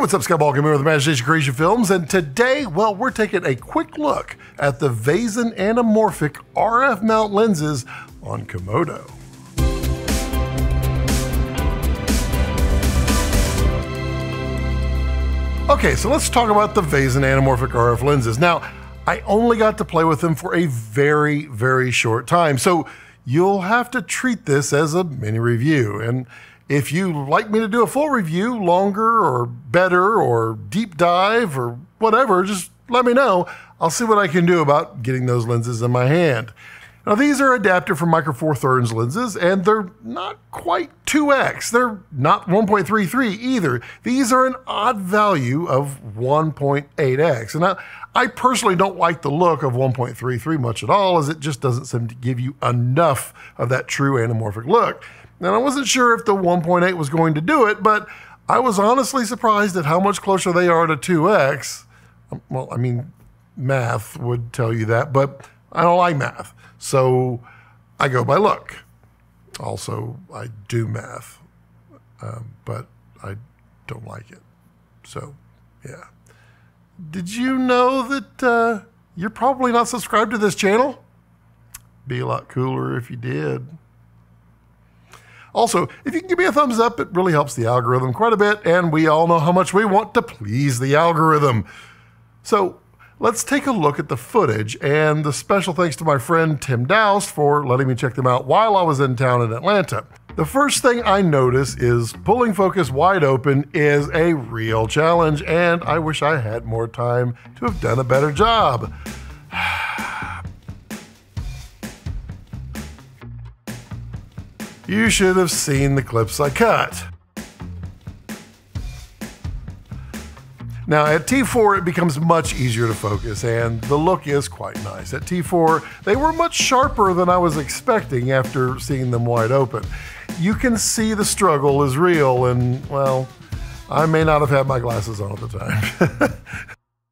what's up, Scott Balkum with Imagination Creation Films, and today, well, we're taking a quick look at the Vazen anamorphic RF mount lenses on Komodo. Okay, so let's talk about the Vazen anamorphic RF lenses. Now, I only got to play with them for a very, very short time, so you'll have to treat this as a mini review. And if you like me to do a full review, longer or better or deep dive or whatever, just let me know. I'll see what I can do about getting those lenses in my hand. Now these are adapted from Micro Four Thirds lenses and they're not quite 2x. They're not 1.33 either. These are an odd value of 1.8x. And I, I personally don't like the look of 1.33 much at all as it just doesn't seem to give you enough of that true anamorphic look. And I wasn't sure if the 1.8 was going to do it, but I was honestly surprised at how much closer they are to 2x. Well, I mean, math would tell you that, but I don't like math. So I go by look. Also, I do math, um, but I don't like it. So, yeah. Did you know that uh, you're probably not subscribed to this channel? Be a lot cooler if you did. Also, if you can give me a thumbs up, it really helps the algorithm quite a bit, and we all know how much we want to please the algorithm. So let's take a look at the footage, and the special thanks to my friend Tim Daust for letting me check them out while I was in town in Atlanta. The first thing I notice is pulling focus wide open is a real challenge, and I wish I had more time to have done a better job. You should have seen the clips I cut. Now at T4 it becomes much easier to focus and the look is quite nice. At T4 they were much sharper than I was expecting after seeing them wide open. You can see the struggle is real and well, I may not have had my glasses on at the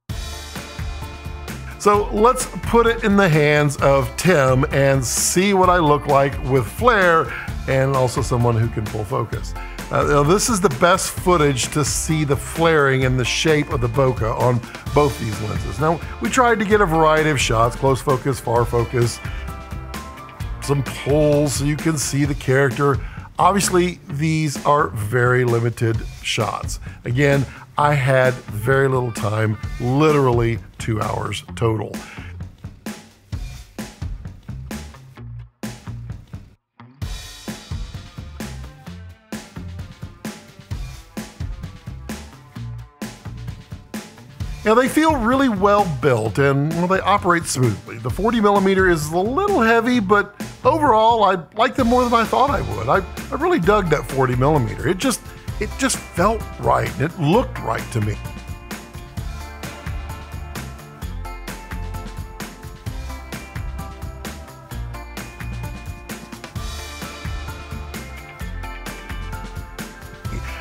time. so let's put it in the hands of Tim and see what I look like with flare and also someone who can pull focus. Uh, this is the best footage to see the flaring and the shape of the bokeh on both these lenses. Now, we tried to get a variety of shots, close focus, far focus, some pulls so you can see the character. Obviously, these are very limited shots. Again, I had very little time, literally two hours total. Now they feel really well built and well, they operate smoothly. The 40 millimeter is a little heavy, but overall I like them more than I thought I would. I, I really dug that 40 millimeter. It just it just felt right and it looked right to me.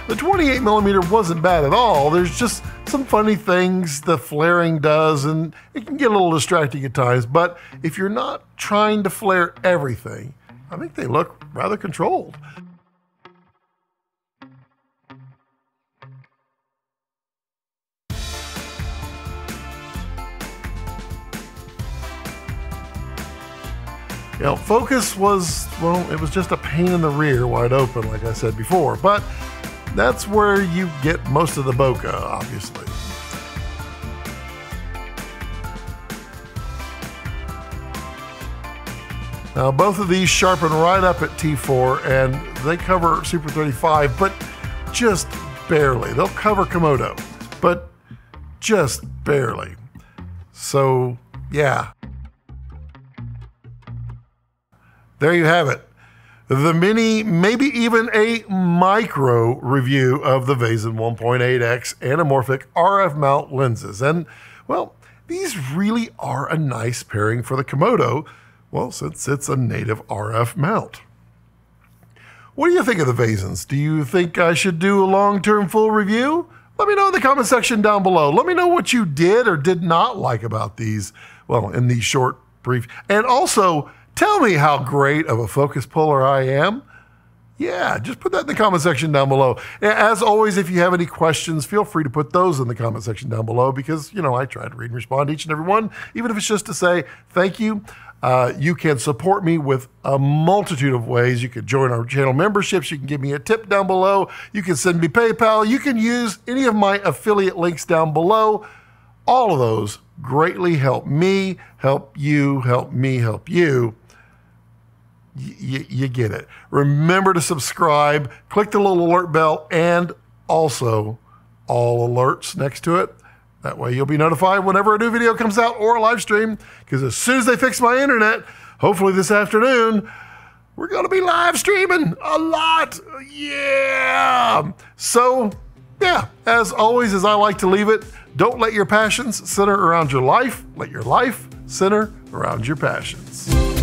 The 28 millimeter wasn't bad at all. There's just some funny things the flaring does, and it can get a little distracting at times. But if you're not trying to flare everything, I think they look rather controlled. You know, focus was, well, it was just a pain in the rear wide open, like I said before. But that's where you get most of the bokeh, obviously. Now both of these sharpen right up at T4 and they cover Super 35, but just barely. They'll cover Komodo, but just barely. So yeah. There you have it the mini, maybe even a micro review of the Vazen 1.8x anamorphic RF mount lenses. And, well, these really are a nice pairing for the Komodo, well, since it's a native RF mount. What do you think of the Vazens? Do you think I should do a long-term full review? Let me know in the comment section down below. Let me know what you did or did not like about these, well, in these short, brief. And also, Tell me how great of a focus puller I am. Yeah, just put that in the comment section down below. As always, if you have any questions, feel free to put those in the comment section down below because, you know, I try to read and respond to each and every one, even if it's just to say thank you. Uh, you can support me with a multitude of ways. You can join our channel memberships. You can give me a tip down below. You can send me PayPal. You can use any of my affiliate links down below. All of those greatly help me, help you, help me, help you. Y- you get it. Remember to subscribe, click the little alert bell, and also all alerts next to it. That way you'll be notified whenever a new video comes out or a live stream. Because as soon as they fix my internet, hopefully this afternoon, we're going to be live streaming a lot. Yeah. So, yeah, as always, as I like to leave it, don't let your passions center around your life. Let your life center around your passions.